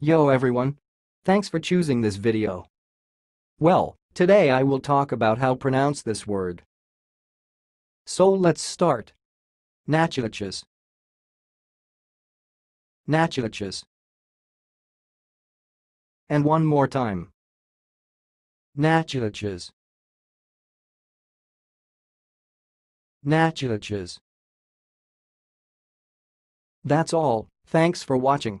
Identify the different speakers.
Speaker 1: Yo everyone! Thanks for choosing this video. Well, today I will talk about how pronounce this word. So let's start. Natchitoches. Natchitoches. And one more time. Natchitoches. Natchitoches. That's all, thanks for watching.